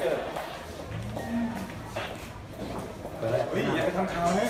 เจอเฮ้ยอย่าไปทำข่าวเลย